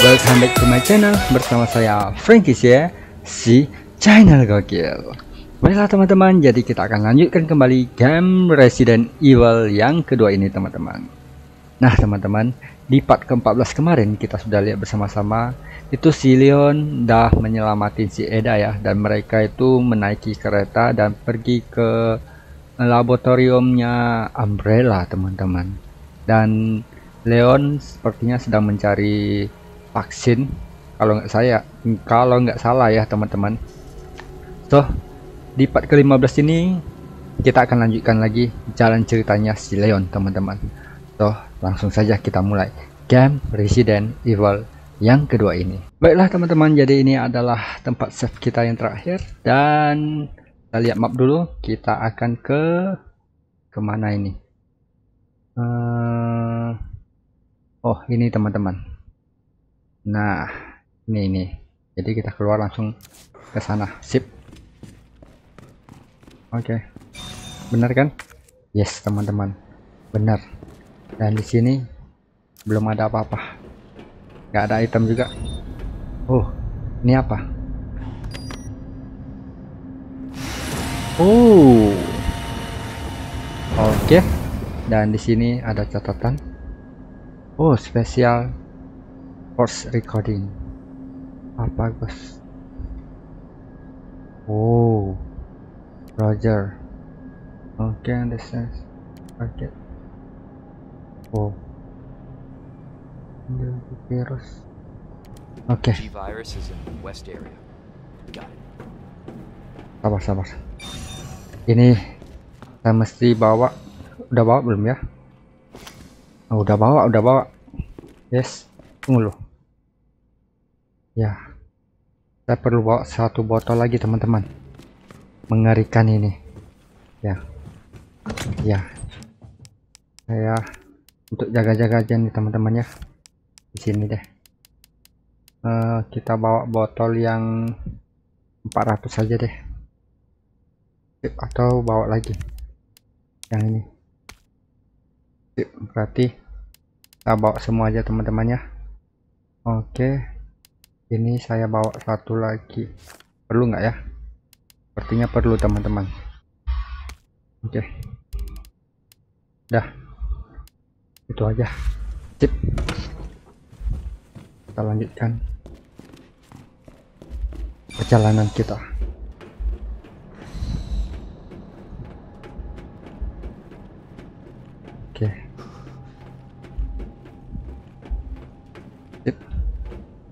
welcome back to my channel. Bersama saya Frankis ya si channel gokil. Baiklah teman-teman. Jadi kita akan lanjutkan kembali game Resident Evil yang kedua ini teman-teman. Nah teman-teman di part ke-14 kemarin kita sudah lihat bersama-sama. Itu si Leon dah menyelamatin si Eda ya. Dan mereka itu menaiki kereta dan pergi ke laboratoriumnya Umbrella teman-teman. Dan Leon sepertinya sedang mencari vaksin. Kalau nggak saya kalau nggak salah ya teman-teman. So di part ke-15 ini kita akan lanjutkan lagi jalan ceritanya si Leon teman-teman. So langsung saja kita mulai. Game Resident Evil yang kedua ini. Baiklah teman-teman jadi ini adalah tempat save kita yang terakhir. Dan kita lihat map dulu. Kita akan ke ke mana ini? Uh, oh ini teman-teman nah ini ini jadi kita keluar langsung ke sana. Sip. Oke. Okay. benar kan? Yes teman-teman. Benar. Dan di sini belum ada apa-apa. Nggak ada item juga. Oh ini apa? Oh. Oke. Okay. dan di sini ada catatan. Oh spesial force recording. Apa guys oh Roger. Oke okay, understand. Oke okay. oh. Virus. Oke okay. sabar sabar. Ini saya mesti bawa. Udah bawa belum ya? Oh, udah bawa udah bawa. Yes. Tunggu loh ya. Saya perlu bawa satu botol lagi teman-teman. Mengerikan ini. Ya. Ya. Saya untuk jaga-jaga aja nih teman-teman ya. Di sini deh. Uh, kita bawa botol yang 400 saja deh. Atau bawa lagi. Yang ini. Berarti kita bawa semua aja teman-teman ya. Oke ini saya bawa satu lagi. Perlu nggak ya? Sepertinya perlu teman-teman. Oke. Dah. Itu aja. Sip. Kita lanjutkan perjalanan kita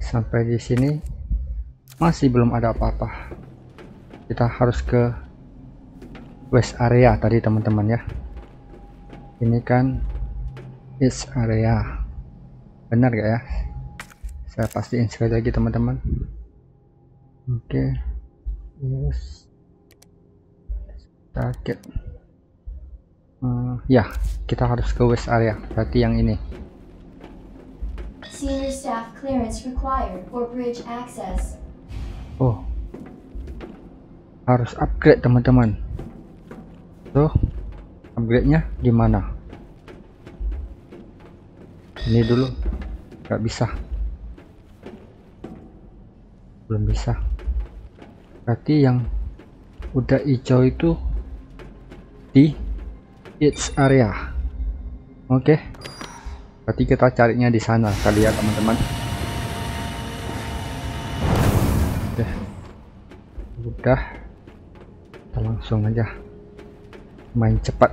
sampai di sini masih belum ada apa-apa. Kita harus ke west area tadi teman-teman ya. Ini kan east area. Benar gak ya? Saya pastiin sekali lagi teman-teman. Oke. Okay. yes target uh, ya kita harus ke west area. Berarti yang ini Senior staff clearance required for bridge access. Oh. Harus upgrade teman-teman. Tuh. Upgrade-nya di mana? Ini dulu. Gak bisa. Belum bisa. Berarti yang udah hijau itu di its area. Oke. Okay berarti kita carinya di sana kali ya teman-teman. Oke udah. Kita langsung aja. Main cepat.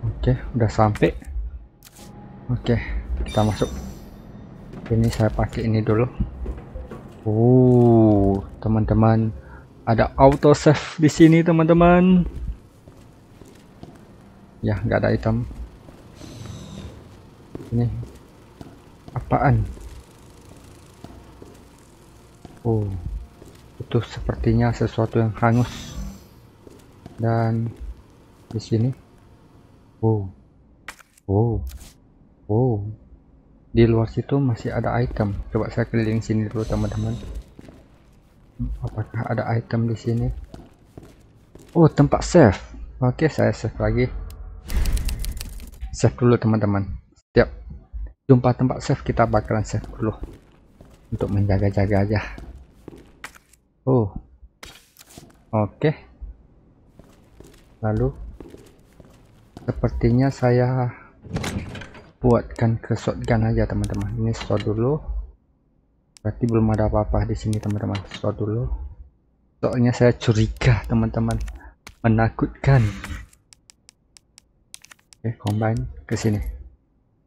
Oke udah sampai. Oke kita masuk. Ini saya pakai ini dulu. Uh teman-teman. Ada auto save di sini teman-teman ya nggak ada item. Ini apaan? Oh itu sepertinya sesuatu yang hangus. Dan di sini oh oh oh di luar situ masih ada item. Coba saya keliling sini dulu teman-teman. Apakah ada item di sini? Oh tempat save. Oke saya save lagi save dulu teman-teman. Setiap jumpa tempat save kita bakalan save dulu. Untuk menjaga-jaga aja. Oh. Oke. Okay. lalu sepertinya saya buatkan ke shotgun aja teman-teman. Ini store dulu. Berarti belum ada apa-apa di sini teman-teman. Store dulu. Soalnya saya curiga teman-teman. Menakutkan oke combine ke sini.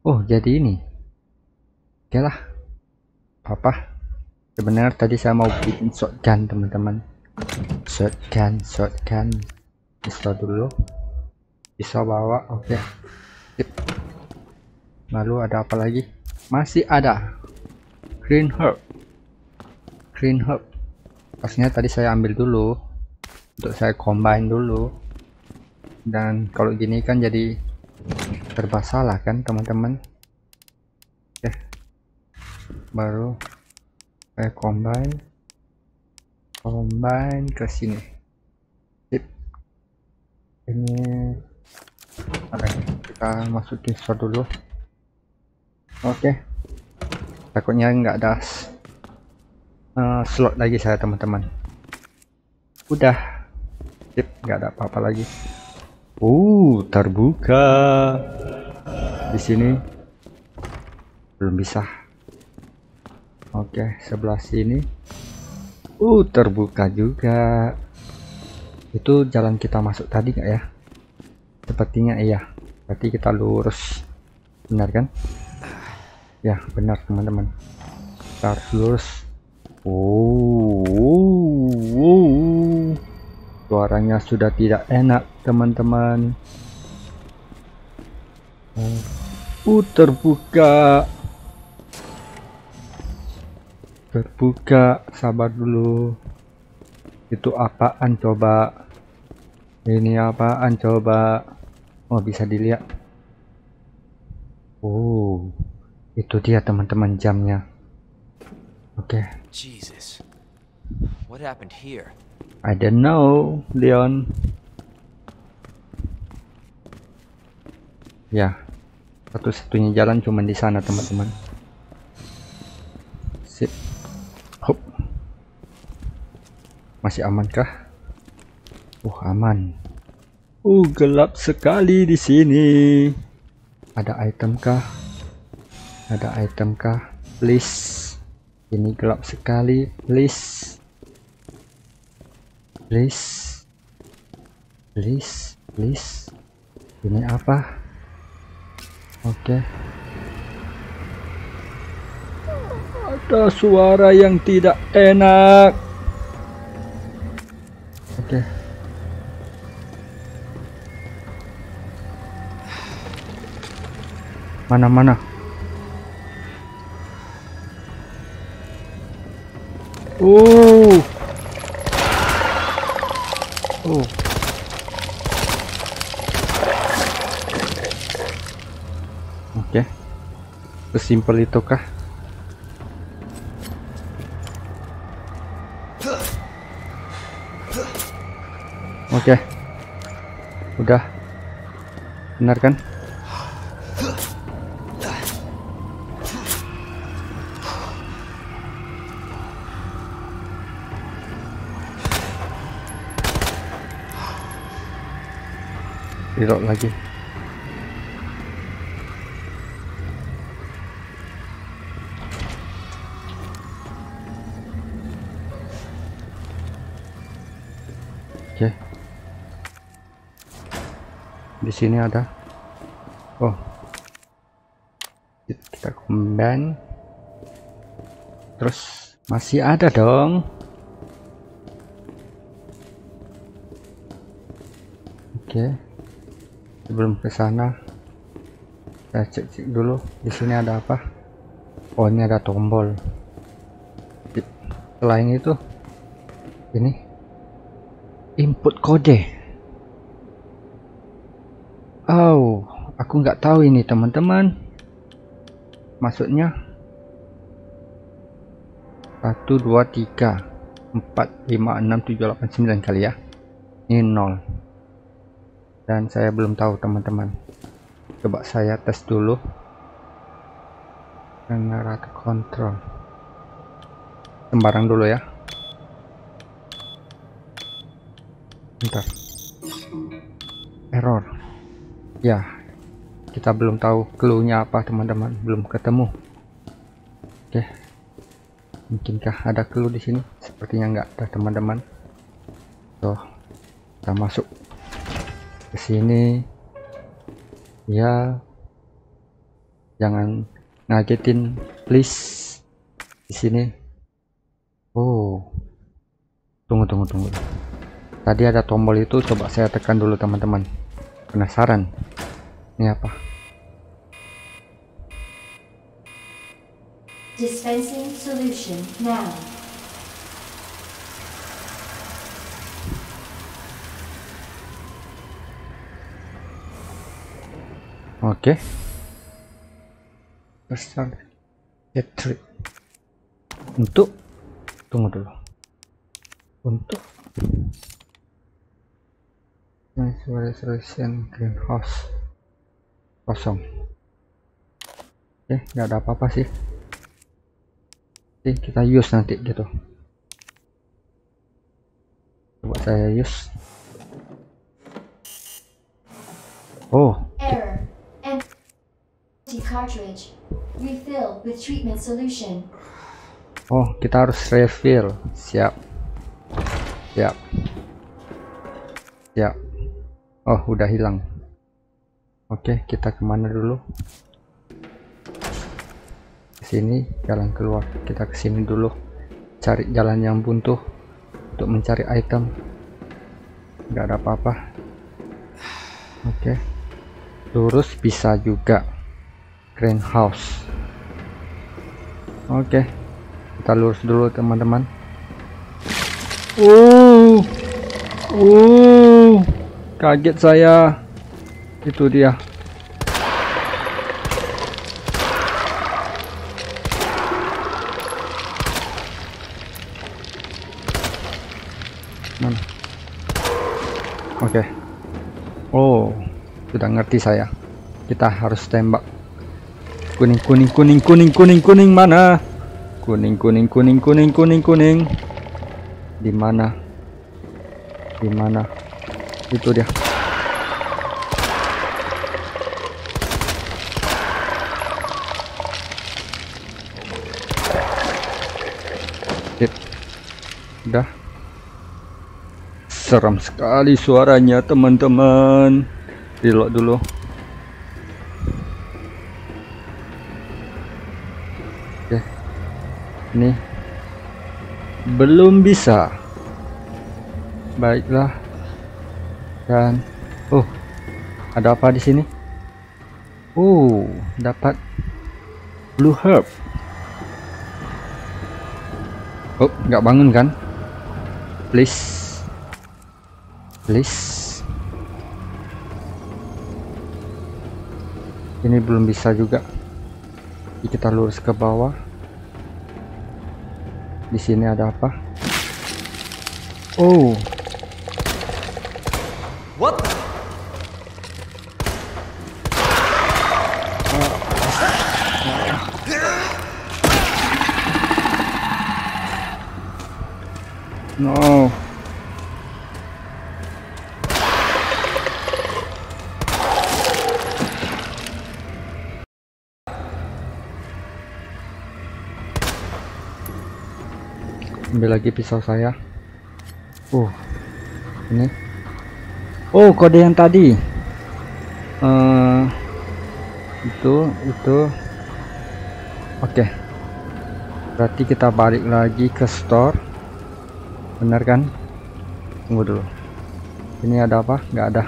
Oh jadi ini. Oke lah. Apa sebenarnya tadi saya mau bikin shotgun teman-teman. Shotgun shotgun. Install dulu. Bisa bawa oke. Okay. lalu ada apa lagi? Masih ada. Green herb. Green herb. Pastinya tadi saya ambil dulu. Untuk saya combine dulu. Dan kalau gini kan jadi serba salah kan teman-teman. Oke baru saya combine. Combine ke sini. Sip. ini ada kita masukin store dulu. Oke. Takutnya nggak ada uh, slot lagi saya teman-teman. Udah. Sip nggak ada apa-apa lagi uh terbuka. Di sini. Belum bisa. Oke sebelah sini. Uh terbuka juga. Itu jalan kita masuk tadi nggak ya? Sepertinya iya. Berarti kita lurus. Benar kan? Ya benar teman-teman. Kita harus lurus. Oh, oh, oh suaranya sudah tidak enak teman-teman. Uh terbuka. Terbuka sabar dulu. Itu apaan coba? Ini apaan coba? Oh bisa dilihat. Oh itu dia teman-teman jamnya. Oke. Okay. What happened here I don't know, Leon. Ya, satu-satunya jalan cuma di sana, teman-teman. Sip. Hop. Masih amankah? Uh, aman. Uh, gelap sekali di sini. Ada item kah? Ada item kah? Please. Ini gelap sekali, please please please please ini apa oke okay. ada suara yang tidak enak oke okay. mana mana Oh Oh. Sesimpel itu kah? Oke. Okay. Udah. Benar kan? reload lagi sini ada. Oh. Kita combine terus masih ada dong. Oke. Okay sebelum ke sana saya cek-cek dulu di sini ada apa. Oh ini ada tombol. Selain itu ini input kode oh aku nggak tahu ini teman-teman. Maksudnya? 1 2 3 4 5 6 7 8 9 kali ya. Ini 0 dan saya belum tahu teman-teman. Coba saya tes dulu. Generator control sembarang dulu ya. Bentar. Error. Ya kita belum tahu clue-nya apa teman-teman. Belum ketemu. Oke. Mungkinkah ada clue di sini? Sepertinya enggak ada teman-teman. Tuh kita masuk ke sini. Ya. Jangan ngagetin please di sini. Oh. Tunggu tunggu tunggu. Tadi ada tombol itu coba saya tekan dulu teman-teman. Penasaran ini apa Dispensing solution now. Oke. Besar battery. Untuk tunggu dulu. Untuk nice resolution greenhouse kosong. Oke, nggak ada apa-apa sih. Oke, kita use nanti gitu. Coba saya use. Oh, Error. Empty cartridge. Refill with treatment solution. Oh, kita harus refill. Siap. Siap. Siap. Oh, udah hilang. Oke, kita ke mana dulu? Sini, jalan keluar. Kita ke sini dulu. Cari jalan yang buntu untuk mencari item. Nggak ada apa-apa. Oke. Lurus bisa juga. Greenhouse. Oke kita lurus dulu teman-teman uh uh kaget saya itu dia. Mana? Oke. Oh sudah ngerti saya. Kita harus tembak. Kuning kuning kuning kuning kuning kuning mana? Kuning kuning kuning kuning kuning kuning. Di mana? Di mana? Itu dia seram sekali suaranya teman-teman. Reload dulu. Oke. Ini belum bisa. Baiklah. Dan oh ada apa di sini? Oh dapat blue herb. Oh nggak bangun kan? Please please. Ini belum bisa juga. Kita lurus ke bawah. Di sini ada apa? Oh ambil lagi pisau saya. Uh ini. Oh kode yang tadi. Eh itu itu. Oke. Berarti kita balik lagi ke store. Benar kan? Tunggu dulu. Ini ada apa? Nggak ada.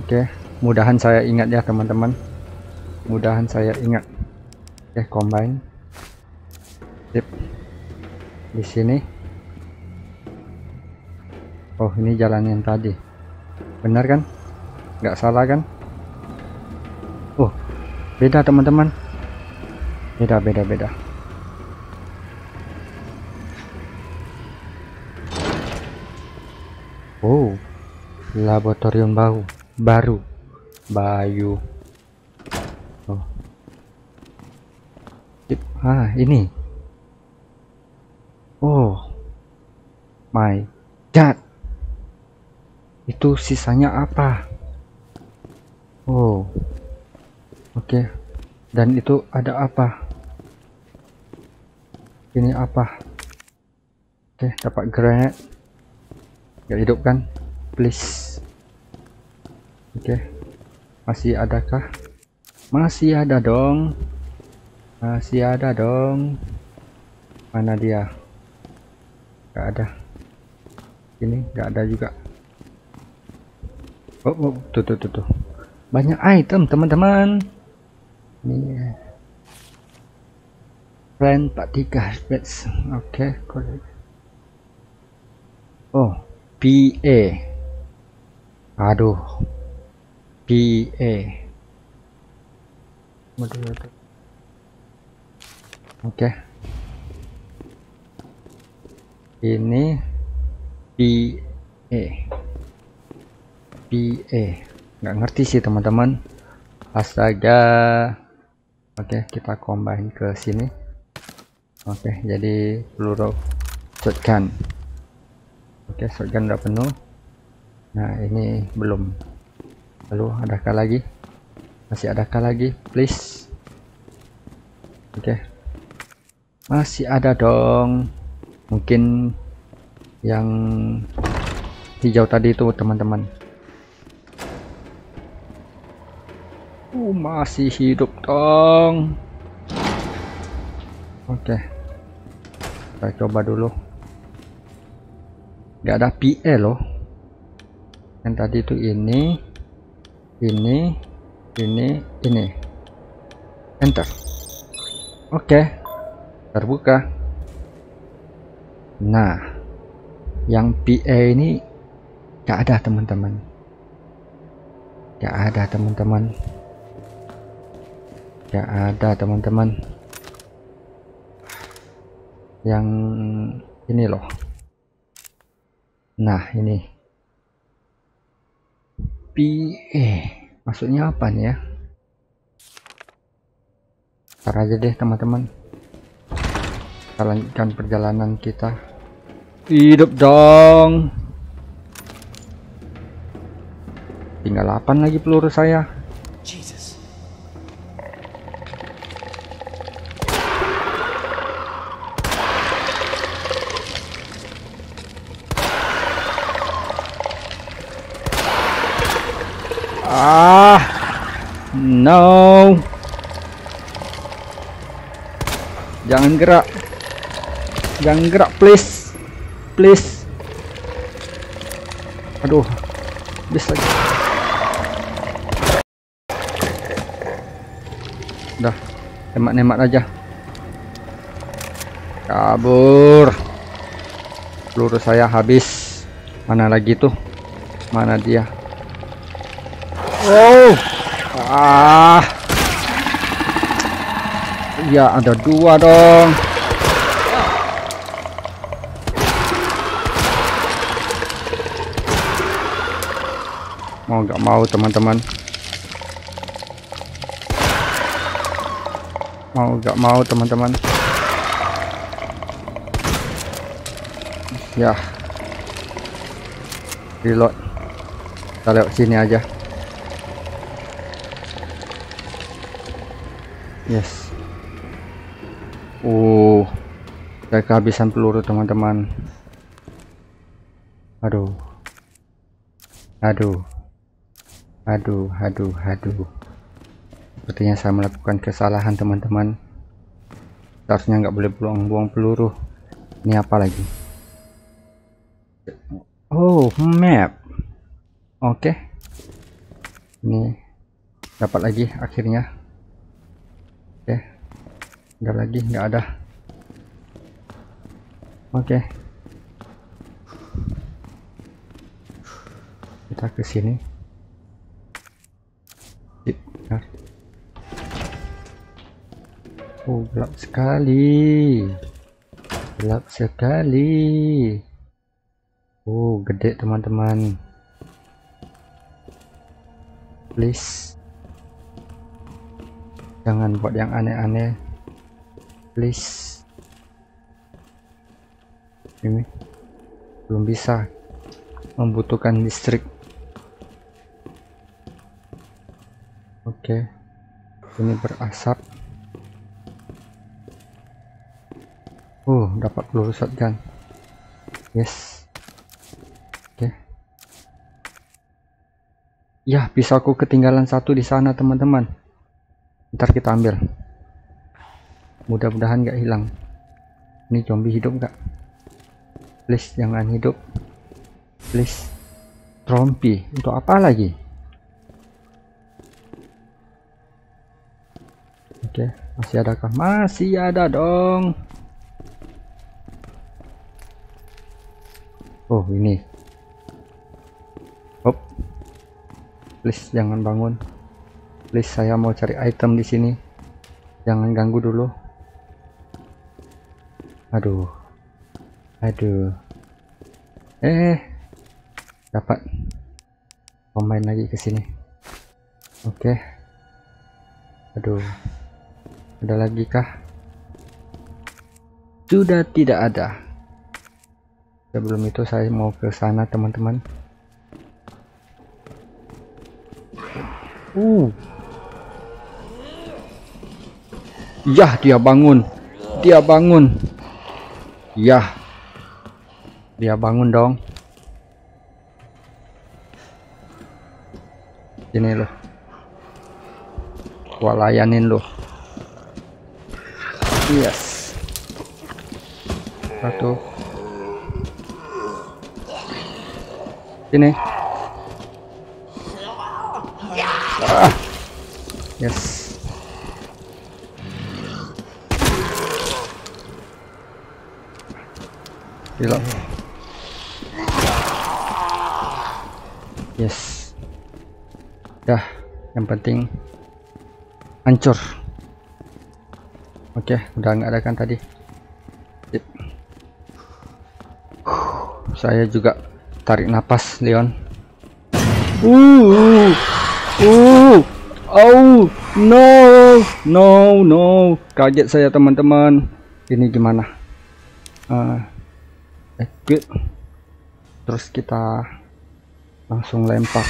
Oke. Mudahan saya ingat ya teman-teman. Mudahan saya ingat. Oke combine. Sip di sini. Oh ini jalan yang tadi. Benar kan? Nggak salah kan? Oh beda teman-teman. Beda beda beda. Oh laboratorium baru baru. Bayu. Oh. Ah, ini. Oh. My God. Itu sisanya apa? Oh. Oke. Dan itu ada apa? Ini apa? Oke, dapat granat. Gak hidup kan? Please. Oke. Masih adakah? Masih ada dong. Masih ada dong. Mana dia? Gak ada. Ini gak ada juga. Oh, oh, tuh, tuh, tuh, tuh. Banyak item, teman-teman. Ini. Friend 43 space. Oke, okay, Oh, PA. Aduh. PA. Oke. Okay. Ini PA. PA. Nggak ngerti sih teman-teman. Astaga. Oke, kita combine ke sini. Oke, jadi peluru shotgun. Oke, shotgun udah penuh. Nah, ini belum. Lalu adakah lagi? Masih adakah lagi? Please. Oke. Masih ada dong. Mungkin yang hijau tadi itu teman-teman. Uh, masih hidup dong. Oke. Okay. Kita coba dulu. Gak ada PE loh. Yang tadi itu ini, ini, ini, ini. Enter. Oke. Okay terbuka nah yang PA ini gak ada teman-teman. Gak ada teman-teman. Gak ada teman-teman. Yang ini loh. Nah ini. PA maksudnya apa nih ya? Ntar aja deh teman-teman. Kita lanjutkan perjalanan kita hidup dong tinggal 8 lagi peluru saya Jesus. ah no jangan gerak Jangan gerak please. Please. Aduh. Bisa lagi. Udah. Nemak-nemak aja. Kabur. Peluru saya habis. Mana lagi tuh? Mana dia? Oh. Ah. Ya ada dua dong. Mau nggak mau teman-teman. Mau nggak mau teman-teman. Ya. Reload. Kita lewat sini aja. Yes. Uh saya kehabisan peluru teman-teman. Aduh. Aduh aduh aduh aduh. Sepertinya saya melakukan kesalahan teman-teman. Harusnya nggak boleh buang-buang peluru. Ini apa lagi? Oh map. Oke. Okay. ini dapat lagi akhirnya. Oke. Okay. lagi? Nggak ada. Oke. Okay. kita ke sini Oh, gelap sekali. Gelap sekali. Oh, gede teman-teman. please jangan buat yang aneh-aneh please ini belum bisa membutuhkan listrik oke. Ini berasap. Uh dapat peluru shotgun yes. Oke. Ya bisa aku ketinggalan satu di sana teman-teman. Ntar kita ambil. Mudah-mudahan nggak hilang. Ini zombie hidup nggak? Please jangan hidup. Please. Trompi untuk apa lagi oke masih adakah? Masih ada dong. Oh ini. Hop. Please jangan bangun. Please saya mau cari item di sini. Jangan ganggu dulu. Aduh. Aduh. Eh. Dapat. Pemain lagi ke sini. Oke. Aduh ada lagi kah? Sudah tidak ada. Sebelum itu saya mau ke sana teman-teman. Uh. Ya dia bangun. Dia bangun. Ya. Dia bangun dong. Ini loh. Gua layanin loh yes satu. Sini ah. yes. Gila. Yes. Dah yang penting hancur. Oke udah nggak ada kan tadi saya juga tarik napas Leon. Uh uh oh no no no. Kaget saya teman-teman. Ini gimana? Uh, terus kita langsung lempar.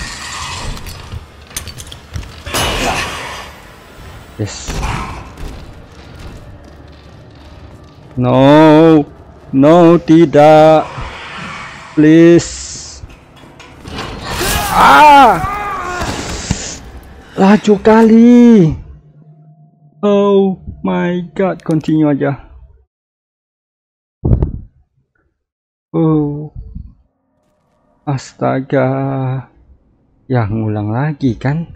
Yes. No no tidak please. Ah. Laju kali. Oh my god continue aja. Oh. Astaga. Ya ngulang lagi kan?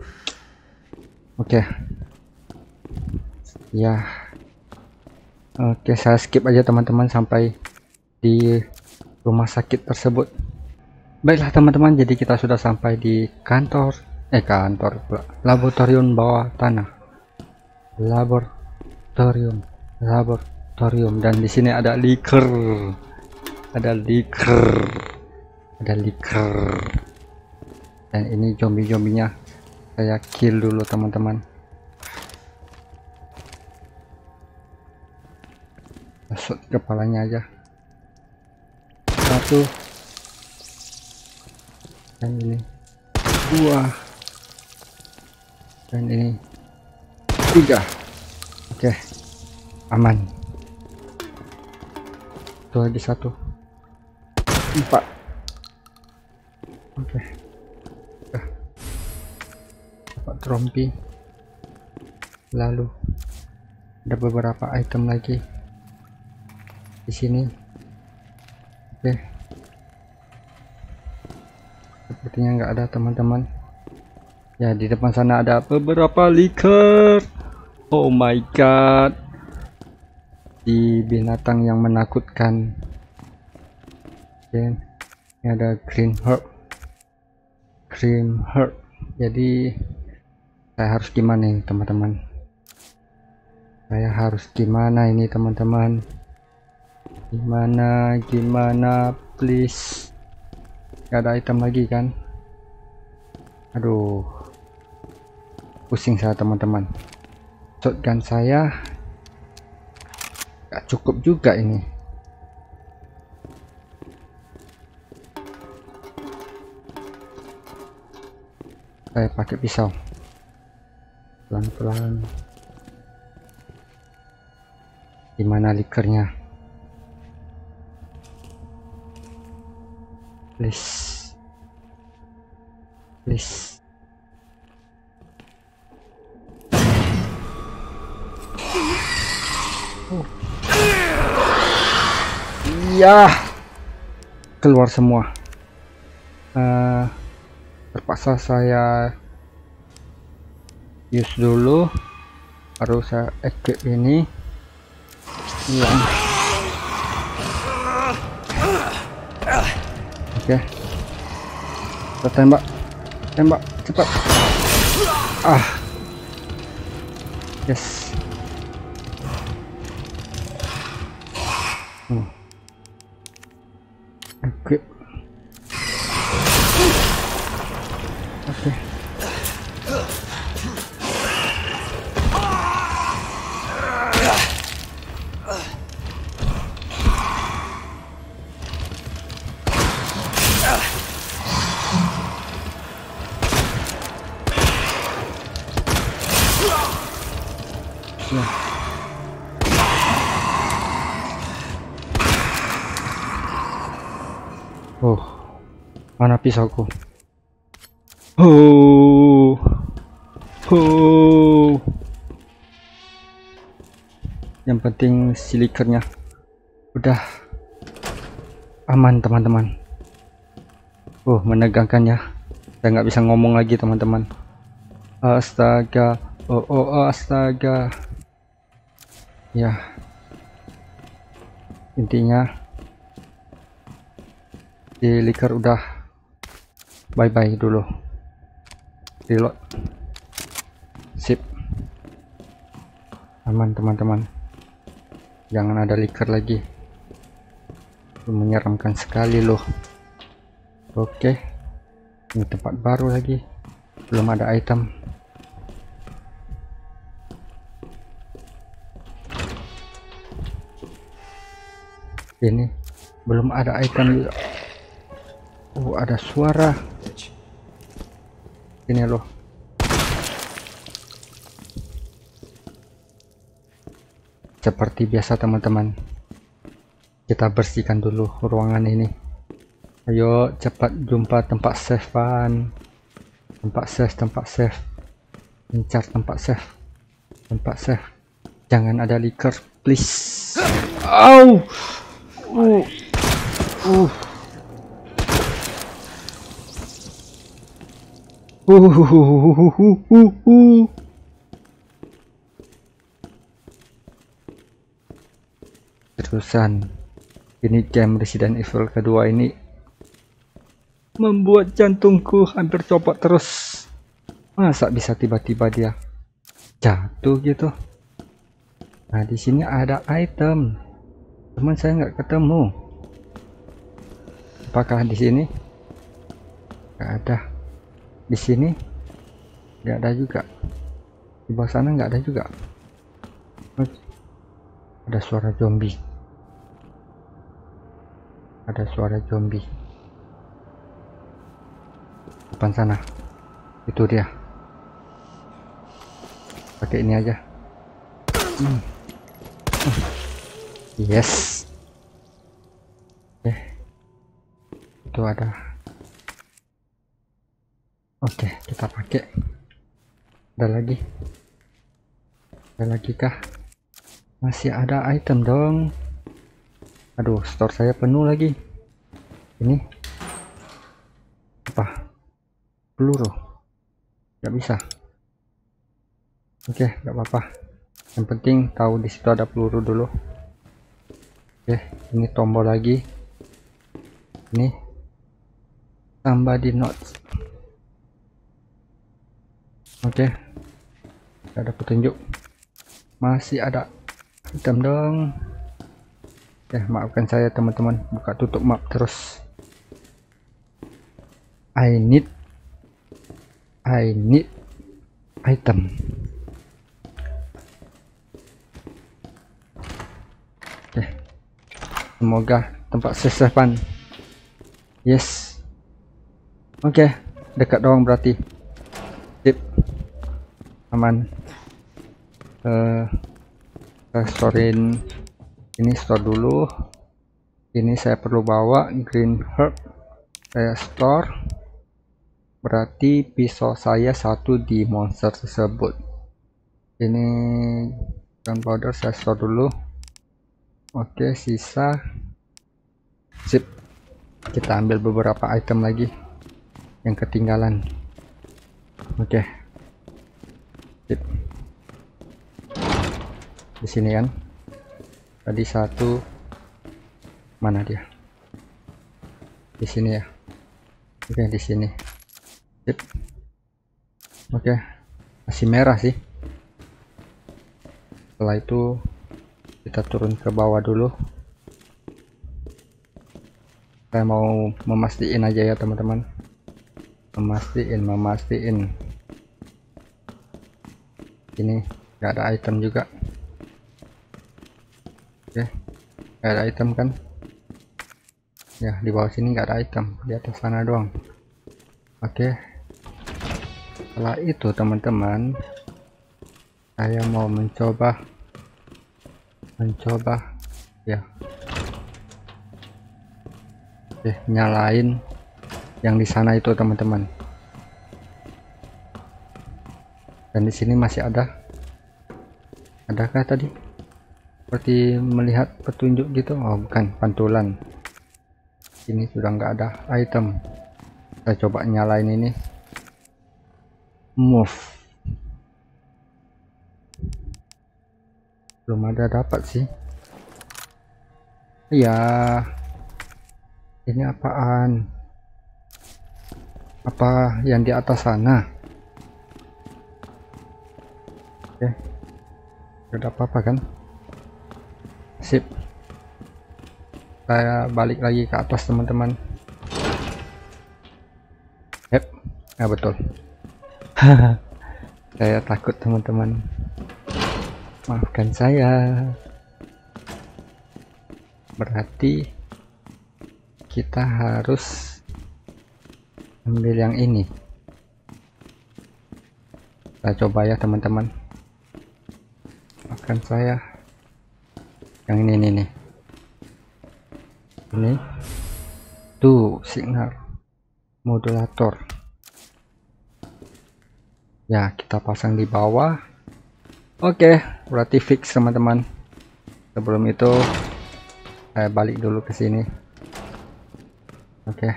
Oke. Okay. ya. Oke okay, saya skip aja teman-teman sampai di rumah sakit tersebut. Baiklah teman-teman jadi kita sudah sampai di kantor eh kantor laboratorium bawah tanah. Laboratorium laboratorium. Dan di sini ada liker. Ada liker. Ada liker. Dan ini zombie-zombinya. Saya kill dulu teman-teman. Masuk kepalanya aja satu. Dan ini. Dua. Dan ini. Tiga. Oke. Aman. Itu lagi satu. Empat. Oke. Okay. dapat trompi lalu ada beberapa item lagi di sini. Oke. Sepertinya nggak ada teman-teman. Ya di depan sana ada beberapa liker. Oh my god. Di binatang yang menakutkan. Okay. ini ada green herb. Green herb. Jadi saya harus gimana ini teman-teman? Saya harus gimana ini teman-teman? Gimana gimana please gak ada item lagi kan? Aduh. Pusing saya teman-teman. Shotgun saya gak cukup juga ini. Saya pakai pisau. Pelan-pelan. Di mana likernya please. Please. Iya. Keluar semua. Uh, terpaksa saya use dulu baru saya equip ini. Iya oke. Kita tembak. Tembak. Cepat. Ah. Yes. Hmm. Oh, mana pisauku? Oh, oh. Yang penting silikernya udah aman teman-teman. Oh, menegangkan ya. Saya nggak bisa ngomong lagi teman-teman. Astaga, oh, oh, astaga. Ya, intinya di liker udah bye bye dulu. Reload. Sip. Aman teman-teman. Jangan ada liker lagi. Menyeramkan sekali loh oke. Ini tempat baru lagi. Belum ada item ini belum ada juga Oh, ada suara. Ini loh. Seperti biasa teman-teman. Kita bersihkan dulu ruangan ini. Ayo cepat jumpa tempat save kan. Tempat save, tempat save. Incar tempat save. Tempat save. Jangan ada liker, please. Au. Uh. Uh. Uhuhuhuhuhuhuhu. Terusan ini game Resident Evil kedua ini membuat jantungku hampir copot terus. Masa bisa tiba-tiba dia jatuh gitu? Nah di sini ada item, teman saya nggak ketemu. Apakah di sini? Nggak ada. Di sini? Nggak ada juga. Di bawah sana nggak ada juga. Ada suara zombie. Ada suara zombie. Depan sana. Itu dia. Pakai ini aja. Hmm. Yes eh itu ada Oke, kita pakai. Ada lagi? Ada lagi kah? Masih ada item dong. Aduh, store saya penuh lagi. Ini apa? Peluru. Gak bisa. Oke, gak apa-apa. Yang penting tahu di situ ada peluru dulu. Oke, ini tombol lagi. Ini tambah di notes. Oke ada petunjuk. Masih ada hitam dong. Ya maafkan saya teman-teman. Buka tutup map terus. I need I need item semoga tempat sesepan yes. Oke dekat doang berarti. Sip. Aman. Uh, ini store dulu. Ini saya perlu bawa green herb. Saya store. Berarti pisau saya satu di monster tersebut. Ini gunpowder saya store dulu oke sisa. Sip. Kita ambil beberapa item lagi yang ketinggalan. Oke. Sip. Di sini kan? Tadi satu. Mana dia? Di sini ya. Oke di sini. Sip. Oke, masih merah sih. Setelah itu kita turun ke bawah dulu. Saya mau memastikan aja ya teman-teman. Memastikan, memastikan. Ini nggak ada item juga. Oke, nggak ada item kan? Ya di bawah sini nggak ada item, di atas sana doang. Oke. Setelah itu teman-teman saya mau mencoba mencoba ya. Oke nyalain yang di sana itu teman-teman. Dan di sini masih ada. Adakah tadi? Seperti melihat petunjuk gitu? Oh bukan. Pantulan. Ini sudah nggak ada item. Saya coba nyalain ini. Move belum ada dapat sih. Ya ini apaan? Apa yang di atas sana? Oke ada apa-apa kan? Sip. Saya balik lagi ke atas teman-teman. Yep. Ya betul. Saya takut teman-teman maafkan saya. Berarti kita harus ambil yang ini. Kita coba ya teman-teman. Maafkan saya. Yang ini nih ini. Tuh signal modulator. Ya kita pasang di bawah oke berarti fix teman-teman. Sebelum itu saya balik dulu ke sini. Oke.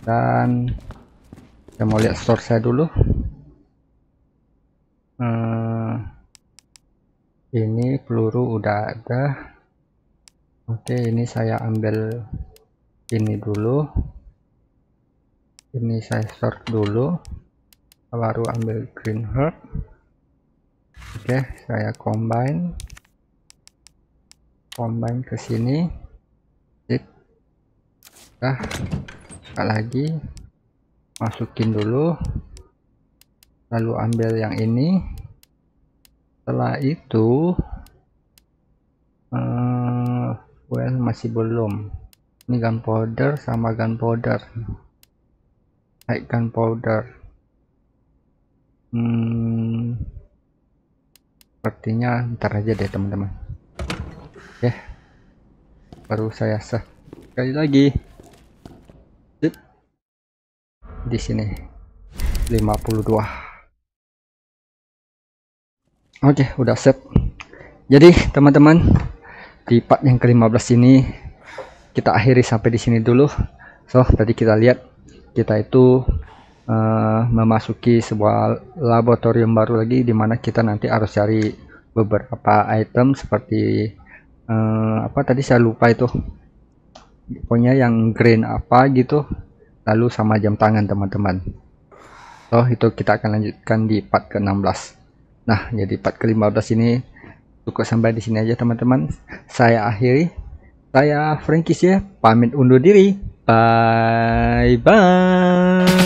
Dan saya mau lihat store saya dulu. Hmm, ini peluru udah ada. Oke ini saya ambil ini dulu. Ini saya store dulu. Baru ambil green herb oke saya combine. Combine ke sini. Sip nah lagi. Masukin dulu. Lalu ambil yang ini. Setelah itu uh, well masih belum. Ini gunpowder sama gunpowder. High gunpowder. Hmm, sepertinya ntar aja deh teman-teman. Ya. Baru saya sah sekali lagi. Di sini. 52 oke udah set jadi teman-teman di part yang ke-15 ini kita akhiri sampai di sini dulu. So tadi kita lihat kita itu uh, memasuki sebuah laboratorium baru lagi di mana kita nanti harus cari beberapa item seperti uh, apa tadi saya lupa itu. Pokoknya yang green apa gitu lalu sama jam tangan teman-teman. Oh itu kita akan lanjutkan di part ke-16 nah jadi part ke-15 ini cukup sampai di sini aja teman-teman. Saya akhiri. Saya Frankis ya pamit undur diri. Bye bye